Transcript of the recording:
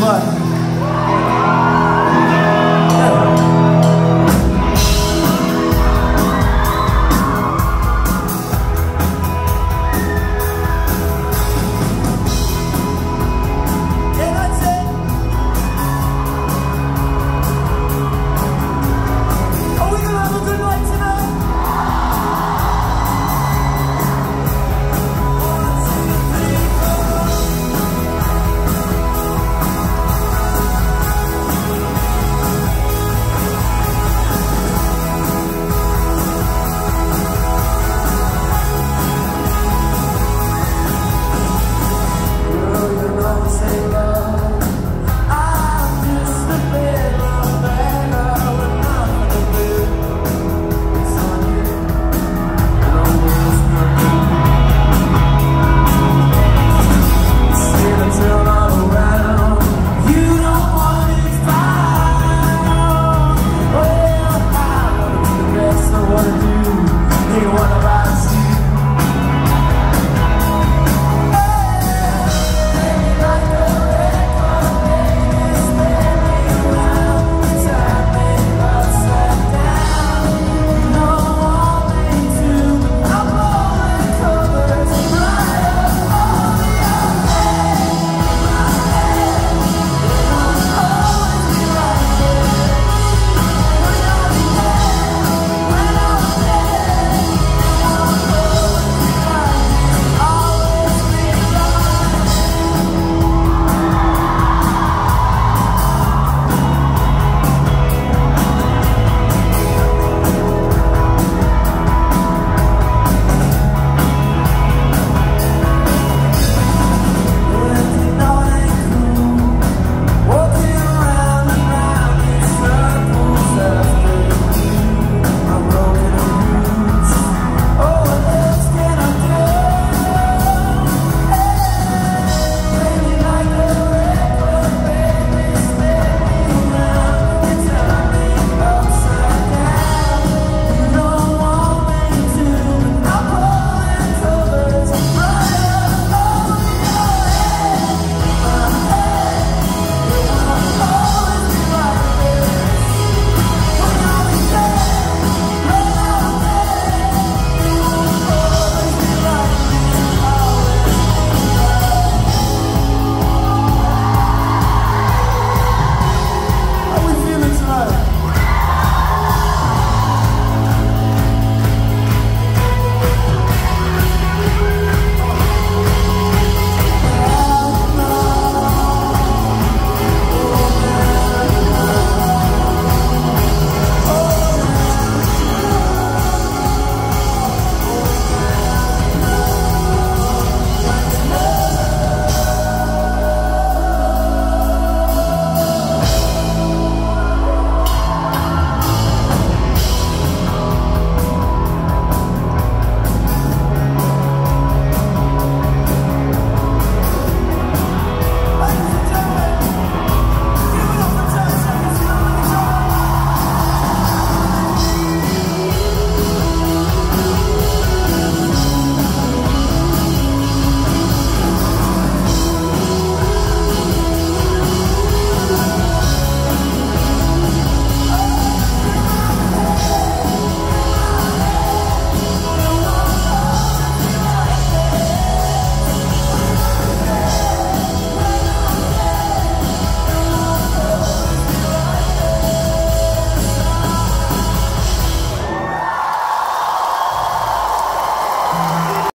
Bora.